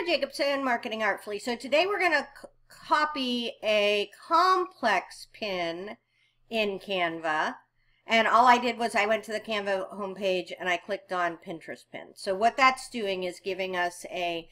Tara Jacobson, Marketing Artfully. So today we're going to copy a complex pin in Canva. And all I did was I went to the Canva homepage and I clicked on Pinterest pin. So what that's doing is giving us a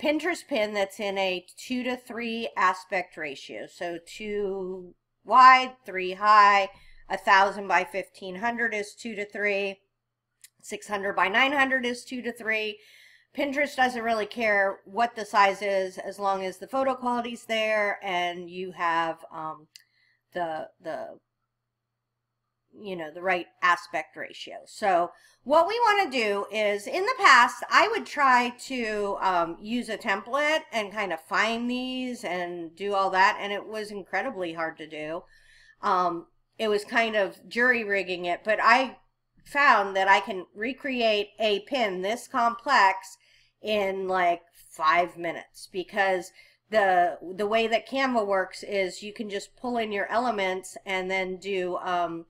Pinterest pin that's in a two to three aspect ratio. So two wide, three high, a thousand by 1500 is two to three, 600 by 900 is two to three, Pinterest doesn't really care what the size is as long as the photo quality's there and you have um, the the you know the right aspect ratio. So what we want to do is in the past I would try to um, use a template and kind of find these and do all that and it was incredibly hard to do. Um, it was kind of jury rigging it, but I found that I can recreate a pin this complex in like five minutes because the the way that Canva works is you can just pull in your elements and then do um,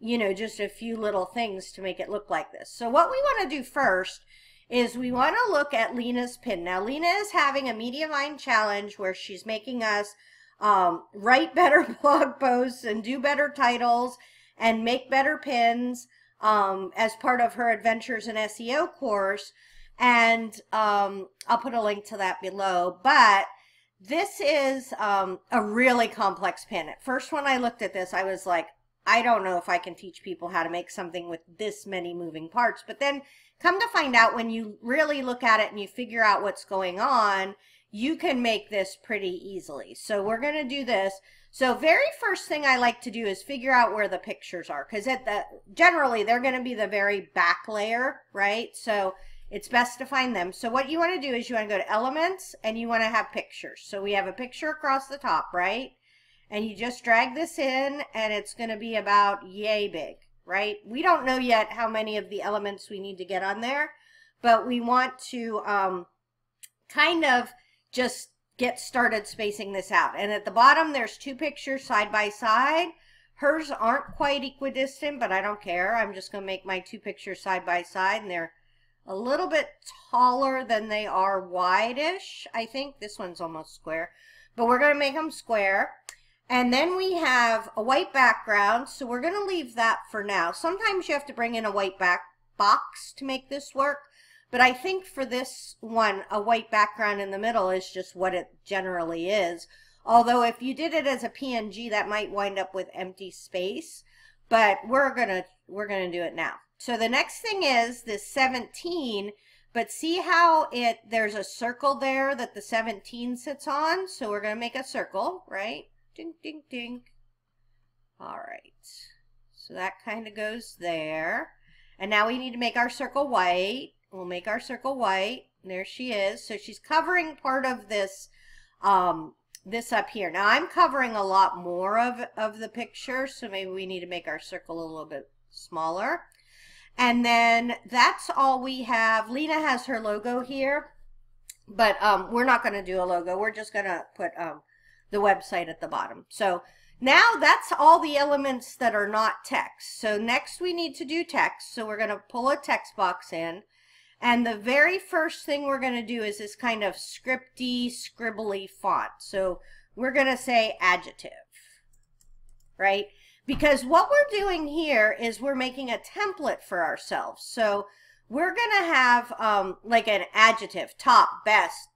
you know just a few little things to make it look like this. So what we want to do first is we want to look at Lena's pin. Now Lena is having a Mediavine challenge where she's making us um, write better blog posts and do better titles and make better pins um, as part of her Adventures in SEO course. And um, I'll put a link to that below. But this is um, a really complex pin. At first, when I looked at this, I was like, I don't know if I can teach people how to make something with this many moving parts. But then come to find out when you really look at it and you figure out what's going on, you can make this pretty easily. So we're going to do this. So very first thing I like to do is figure out where the pictures are because at the generally they're going to be the very back layer, right? So it's best to find them. So what you want to do is you want to go to elements and you want to have pictures. So we have a picture across the top, right? And you just drag this in and it's going to be about yay big, right? We don't know yet how many of the elements we need to get on there, but we want to um, kind of just get started spacing this out. And at the bottom, there's two pictures side by side. Hers aren't quite equidistant, but I don't care. I'm just going to make my two pictures side by side and they're a little bit taller than they are wide-ish. I think this one's almost square, but we're going to make them square. And then we have a white background, so we're going to leave that for now. Sometimes you have to bring in a white back box to make this work, but I think for this one, a white background in the middle is just what it generally is. Although if you did it as a PNG, that might wind up with empty space, but we're going to we're going to do it now. So the next thing is this 17, but see how it there's a circle there that the 17 sits on? So we're going to make a circle, right? Ding, ding, ding. All right. So that kind of goes there. And now we need to make our circle white. We'll make our circle white. There she is. So she's covering part of this um, this up here. Now I'm covering a lot more of, of the picture, so maybe we need to make our circle a little bit smaller. And then that's all we have. Lena has her logo here, but um, we're not going to do a logo. We're just going to put um, the website at the bottom. So now that's all the elements that are not text. So next we need to do text. So we're going to pull a text box in. And the very first thing we're going to do is this kind of scripty, scribbly font. So we're going to say adjective, right? Because what we're doing here is we're making a template for ourselves. So we're going to have um, like an adjective, top, best,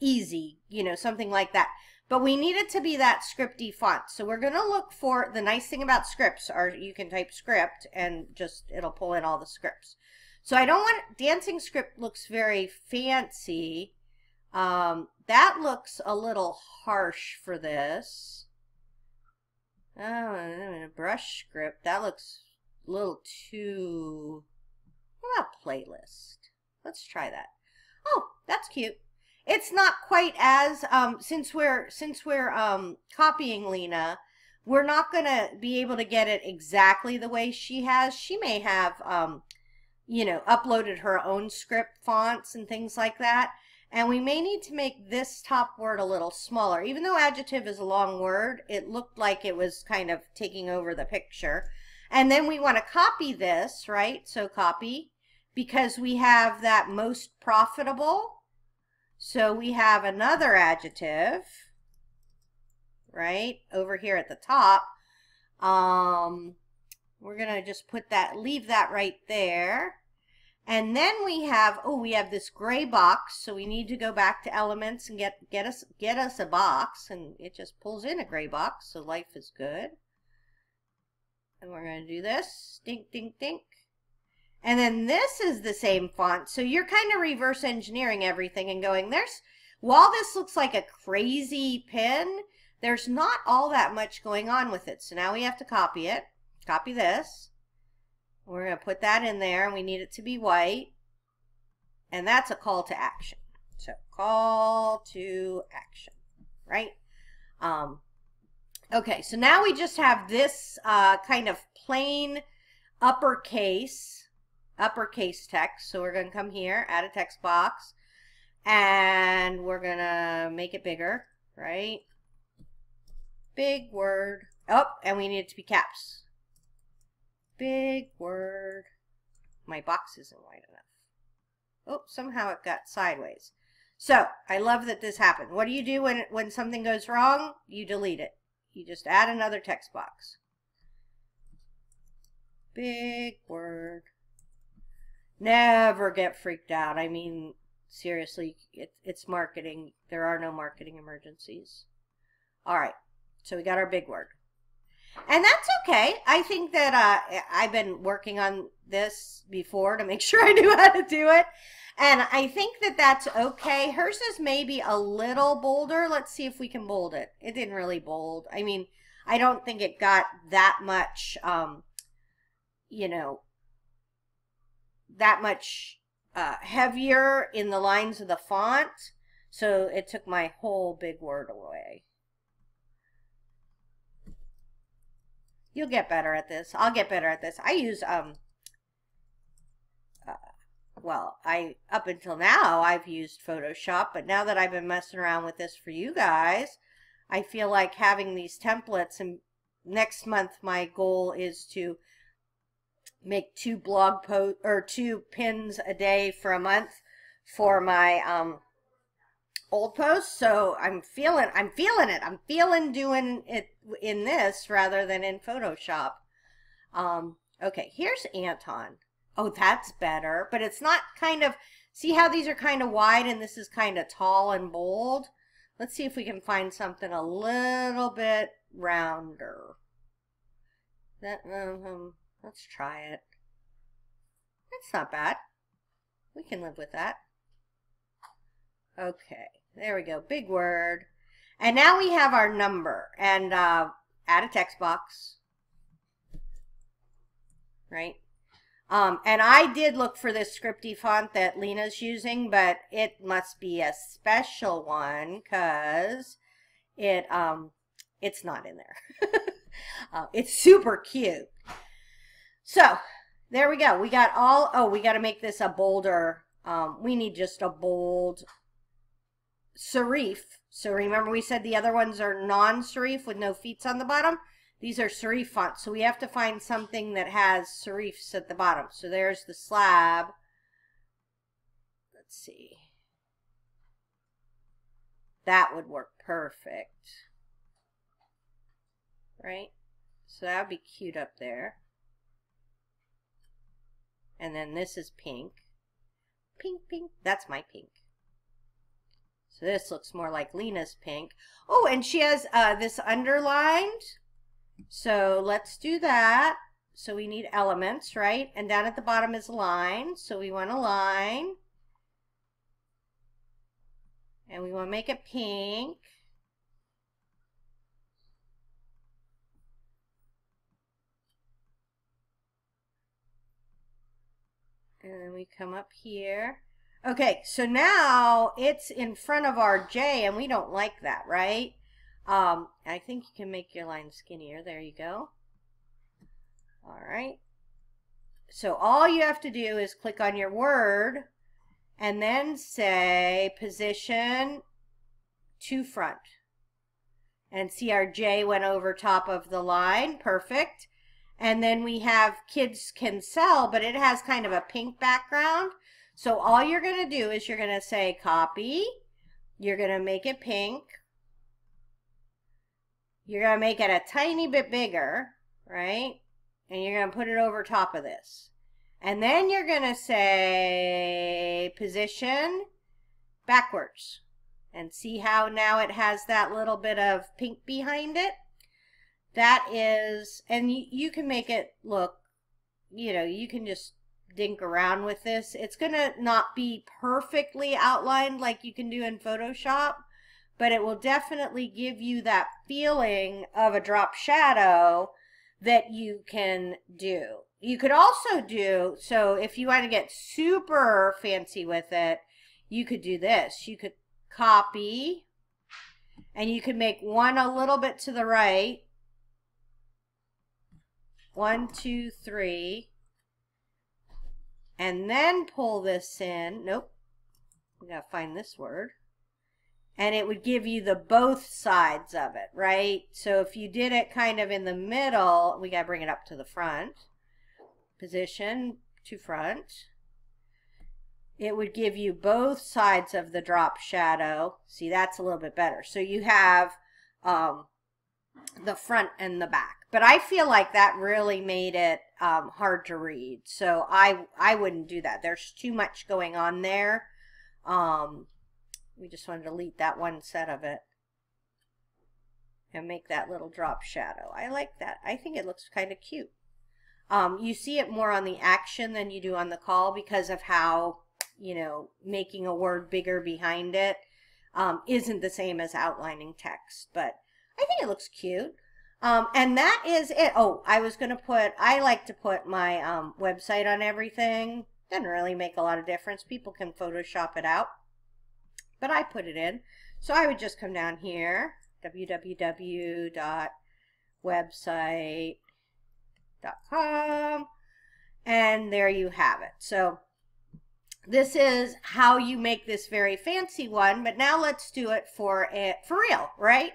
easy, you know, something like that. But we need it to be that scripty font. So we're going to look for, the nice thing about scripts are you can type script and just, it'll pull in all the scripts. So I don't want, dancing script looks very fancy. Um, that looks a little harsh for this. Oh, a brush script. That looks a little too... What about playlist? Let's try that. Oh, that's cute. It's not quite as um since we're since we're um copying Lena, we're not going to be able to get it exactly the way she has. She may have um you know, uploaded her own script fonts and things like that. And we may need to make this top word a little smaller. Even though adjective is a long word, it looked like it was kind of taking over the picture. And then we want to copy this, right? So copy, because we have that most profitable. So we have another adjective, right, over here at the top. Um, we're going to just put that, leave that right there. And then we have, oh, we have this gray box, so we need to go back to elements and get, get, us, get us a box, and it just pulls in a gray box, so life is good. And we're going to do this, dink, dink, dink. And then this is the same font, so you're kind of reverse engineering everything and going, there's, while this looks like a crazy pen, there's not all that much going on with it. So now we have to copy it, copy this, we're going to put that in there and we need it to be white. And that's a call to action. So call to action, right? Um, okay, so now we just have this uh, kind of plain uppercase, uppercase text. So we're going to come here, add a text box, and we're going to make it bigger, right? Big word. Oh, and we need it to be caps big word. My box isn't wide enough. Oh, somehow it got sideways. So, I love that this happened. What do you do when, when something goes wrong? You delete it. You just add another text box. Big word. Never get freaked out. I mean, seriously, it, it's marketing. There are no marketing emergencies. All right, so we got our big word. And that's okay. I think that uh, I've been working on this before to make sure I knew how to do it. And I think that that's okay. Hers is maybe a little bolder. Let's see if we can bold it. It didn't really bold. I mean, I don't think it got that much, um, you know, that much uh, heavier in the lines of the font. So it took my whole big word away. You'll get better at this. I'll get better at this. I use, um, uh, well, I, up until now, I've used Photoshop, but now that I've been messing around with this for you guys, I feel like having these templates and next month my goal is to make two blog posts or two pins a day for a month for my um old post so i'm feeling i'm feeling it. I'm feeling doing it in this rather than in photoshop. Um okay here's anton. Oh that's better but it's not kind of see how these are kind of wide and this is kind of tall and bold? Let's see if we can find something a little bit rounder. That um, let's try it. That's not bad. We can live with that. Okay there we go. Big word. And now we have our number. And uh, add a text box. Right? Um, and I did look for this scripty font that Lena's using, but it must be a special one because it um, it's not in there. uh, it's super cute. So there we go. We got all, oh, we got to make this a bolder. Um, we need just a bold serif. So remember we said the other ones are non-serif with no feet on the bottom? These are serif fonts. So we have to find something that has serifs at the bottom. So there's the slab. Let's see. That would work perfect. Right? So that would be cute up there. And then this is pink. Pink, pink. That's my pink. So this looks more like Lena's pink. Oh, and she has uh, this underlined. So let's do that. So we need elements, right? And down at the bottom is line. So we want a line. And we want to make it pink. And then we come up here. Okay, so now it's in front of our J, and we don't like that, right? Um, I think you can make your line skinnier. There you go. All right. So all you have to do is click on your word and then say position to front. And see our J went over top of the line. Perfect. And then we have kids can sell, but it has kind of a pink background. So all you're going to do is you're going to say copy, You're going to make it pink. You're going to make it a tiny bit bigger, right? And you're going to put it over top of this. And then you're going to say position backwards. And see how now it has that little bit of pink behind it? That is, and you, you can make it look, you know, you can just dink around with this. It's going to not be perfectly outlined like you can do in Photoshop, but it will definitely give you that feeling of a drop shadow that you can do. You could also do, so if you want to get super fancy with it, you could do this. You could copy, and you could make one a little bit to the right. One, two, three. And then pull this in. Nope. We gotta find this word. And it would give you the both sides of it, right? So if you did it kind of in the middle, we gotta bring it up to the front. Position to front it would give you both sides of the drop shadow. See, that's a little bit better. So you have um, the front and the back. But I feel like that really made it um, hard to read. So I, I wouldn't do that. There's too much going on there. Um, we just want to delete that one set of it and make that little drop shadow. I like that. I think it looks kind of cute. Um, you see it more on the action than you do on the call because of how you know, making a word bigger behind it um, isn't the same as outlining text. But I think it looks cute. Um, and that is it. Oh, I was going to put, I like to put my um, website on everything. Doesn't really make a lot of difference. People can Photoshop it out. But I put it in. So I would just come down here, www.website.com, and there you have it. So this is how you make this very fancy one, but now let's do it for it for real, right?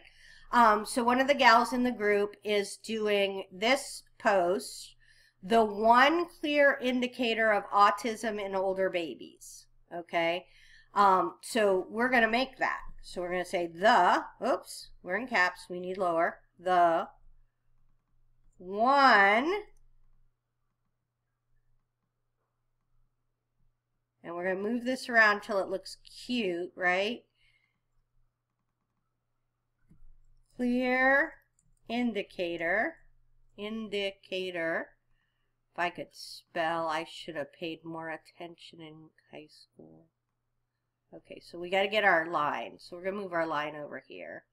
Um, so one of the gals in the group is doing this post, the one clear indicator of autism in older babies. Okay. Um, so we're going to make that. So we're going to say the, oops, we're in caps. We need lower. The one And we're going to move this around till it looks cute, right? Clear indicator, indicator. If I could spell, I should have paid more attention in high school. Okay, so we got to get our line. So we're going to move our line over here.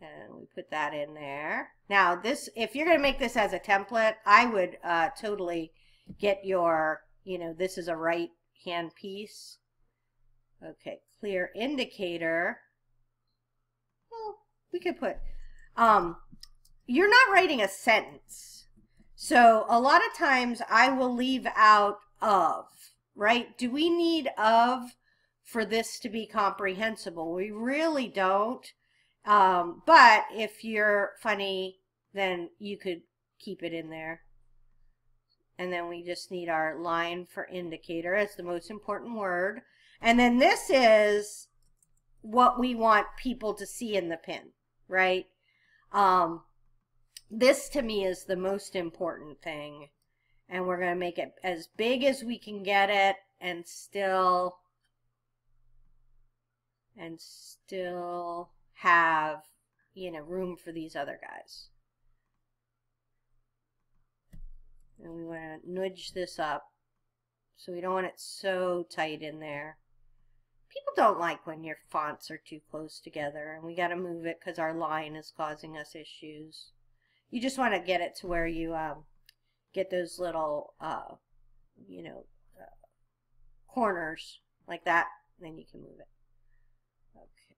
And we put that in there. Now, this, if you're going to make this as a template, I would uh, totally get your, you know, this is a right hand piece. Okay, clear indicator. We could put, um, you're not writing a sentence. So a lot of times I will leave out of, right? Do we need of for this to be comprehensible? We really don't. Um, but if you're funny, then you could keep it in there. And then we just need our line for indicator as the most important word. And then this is what we want people to see in the pin, right? Um, this to me is the most important thing. And we're going to make it as big as we can get it and still and still have, you know, room for these other guys. And we want to nudge this up. So we don't want it so tight in there. People don't like when your fonts are too close together. And we got to move it because our line is causing us issues. You just want to get it to where you um, get those little, uh, you know, uh, corners like that. Then you can move it. Okay.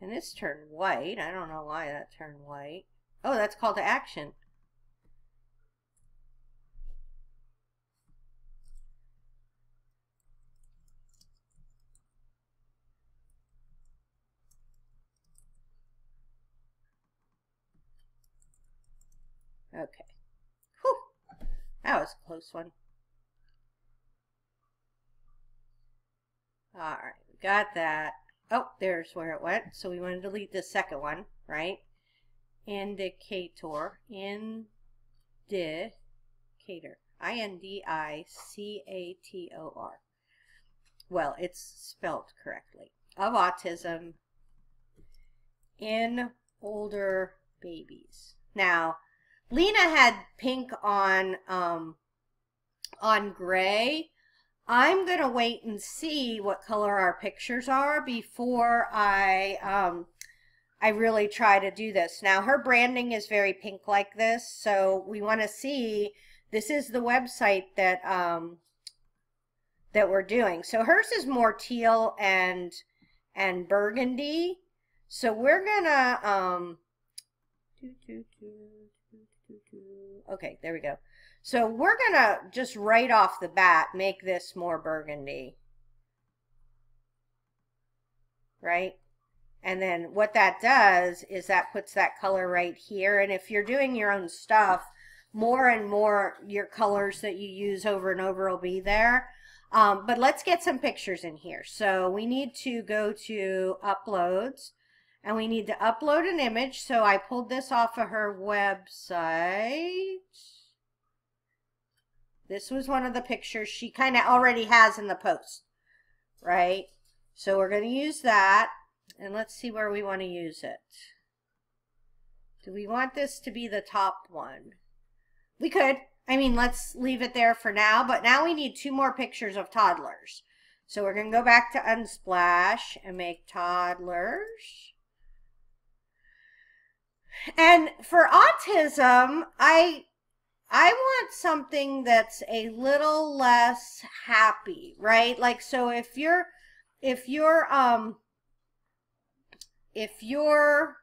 And this turned white. I don't know why that turned white. Oh, that's call to action. Okay. Whew. That was a close one. All right, got that. Oh, there's where it went. So we want to delete the second one, right? Indicator. Indicator. I-N-D-I-C-A-T-O-R. Well, it's spelled correctly. Of autism in older babies. Now, Lena had pink on um, on gray. I'm going to wait and see what color our pictures are before I um, I really try to do this. Now, her branding is very pink like this, so we want to see, this is the website that um, that we're doing. So hers is more teal and and burgundy. So we're gonna um, okay, there we go. So we're going to just right off the bat make this more burgundy. Right? And then what that does is that puts that color right here. And if you're doing your own stuff, more and more your colors that you use over and over will be there. Um, but let's get some pictures in here. So we need to go to uploads and we need to upload an image. So I pulled this off of her website. This was one of the pictures she kind of already has in the post, right? So we're going to use that. And let's see where we want to use it. Do we want this to be the top one? We could. I mean, let's leave it there for now. But now we need two more pictures of toddlers. So we're going to go back to Unsplash and make toddlers. And for autism, I I want something that's a little less happy, right? Like so if you're if you're um if you're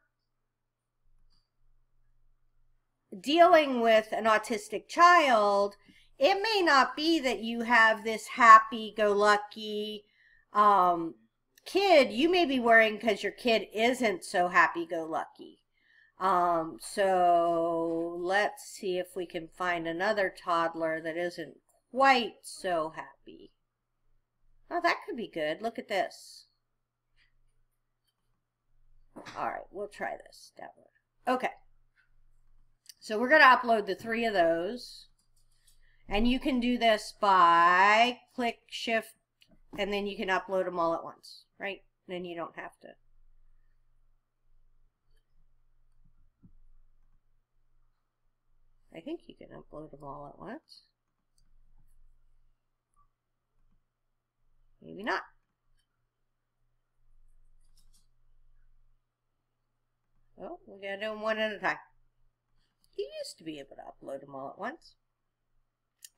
dealing with an autistic child, it may not be that you have this happy-go-lucky um, kid. You may be worrying because your kid isn't so happy-go-lucky. Um, so let's see if we can find another toddler that isn't quite so happy. Oh, that could be good. Look at this. All right, we'll try this download. Okay. So we're going to upload the three of those. And you can do this by click shift and then you can upload them all at once, right? Then you don't have to I think you can upload them all at once. Maybe not. Oh, we gotta do them one at a time. You used to be able to upload them all at once.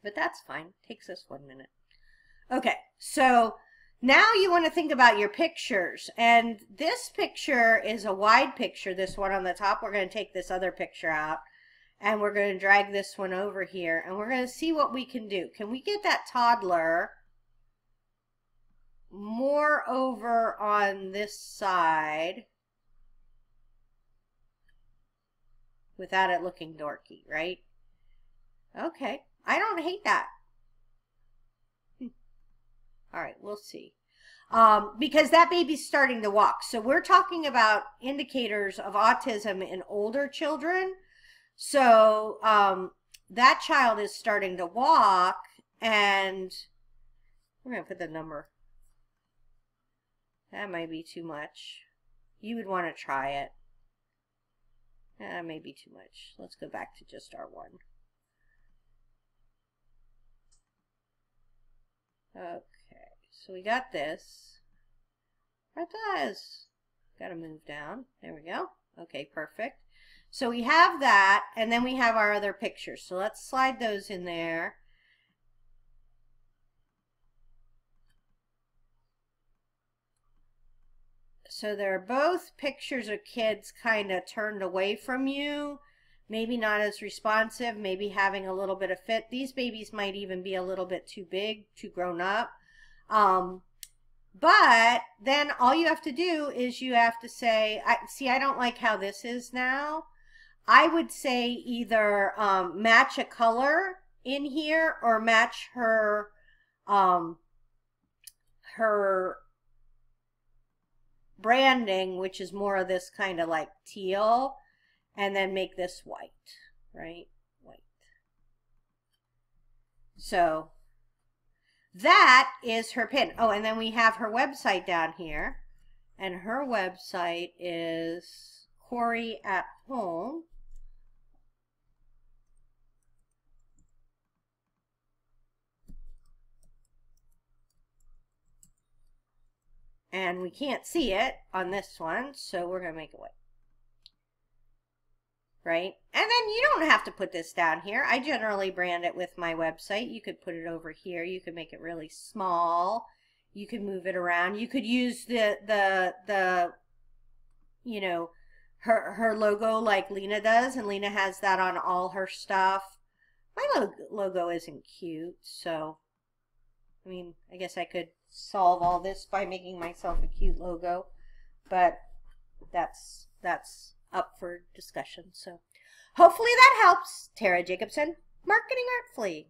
But that's fine. Takes us one minute. Okay, so now you want to think about your pictures. And this picture is a wide picture, this one on the top. We're going to take this other picture out and we're going to drag this one over here and we're going to see what we can do. Can we get that toddler more over on this side without it looking dorky, right? Okay, I don't hate that. Hmm. All right, we'll see. Um, because that baby's starting to walk. So we're talking about indicators of autism in older children. So um, that child is starting to walk and we're going to put the number. That might be too much. You would want to try it. That may be too much. Let's go back to just our one. Okay, so we got this. That does. Got to move down. There we go. Okay, perfect. So we have that, and then we have our other pictures. So let's slide those in there. So they're both pictures of kids kind of turned away from you. Maybe not as responsive, maybe having a little bit of fit. These babies might even be a little bit too big, too grown up. Um, but then all you have to do is you have to say, I, see, I don't like how this is now. I would say either um, match a color in here or match her um, her branding, which is more of this kind of like teal, and then make this white, right? White. So that is her pin. Oh, and then we have her website down here. And her website is Corey at Home. And we can't see it on this one, so we're going to make it white. Right? And then you don't have to put this down here. I generally brand it with my website. You could put it over here. You could make it really small. You could move it around. You could use the, the, the, you know, her, her logo like Lena does. And Lena has that on all her stuff. My logo isn't cute, so, I mean, I guess I could solve all this by making myself a cute logo, but that's that's up for discussion. So hopefully that helps. Tara Jacobson, Marketing Artfully.